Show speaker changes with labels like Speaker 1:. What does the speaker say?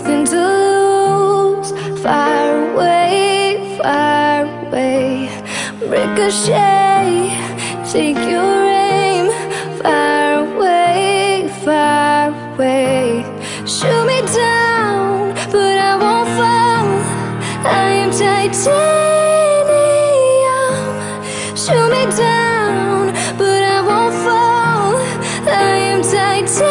Speaker 1: something to lose. Far away, far away. Ricochet, take your aim. Far away, far away. Shoot me down, but I won't fall. I am titanium. Shoot me down, but I won't fall. I am titanium.